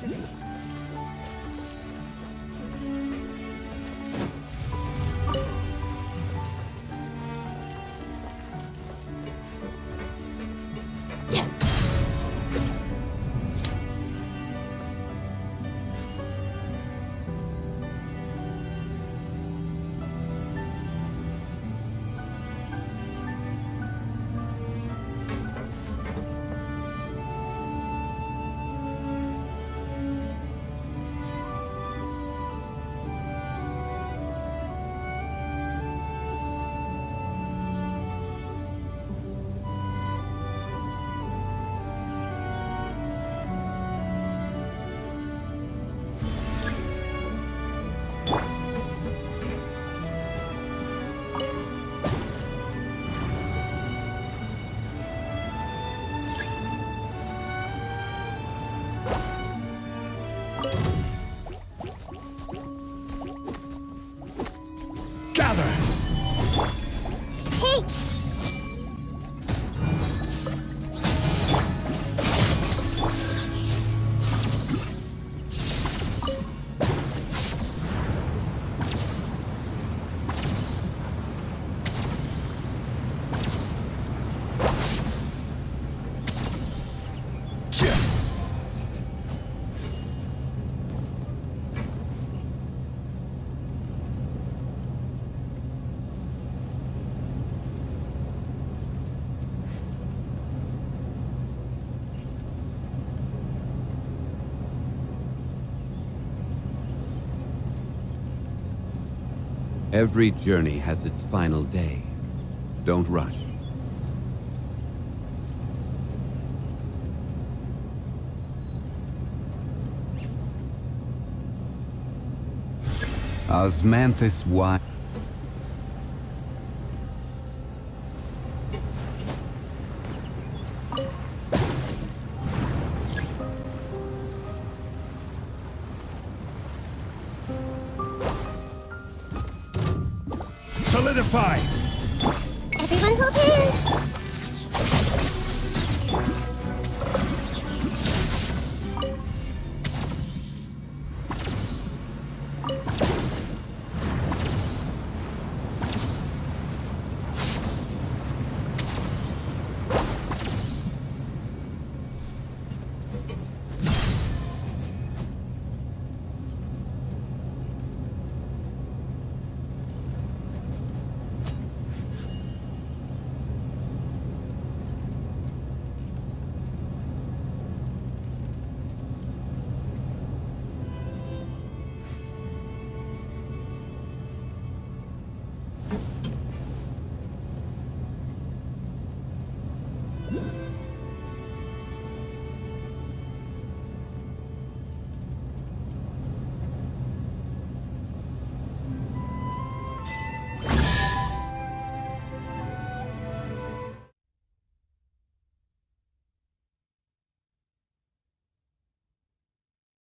to me. Every journey has its final day. Don't rush. Osmanthus Wy... Solidify! Everyone hold hands!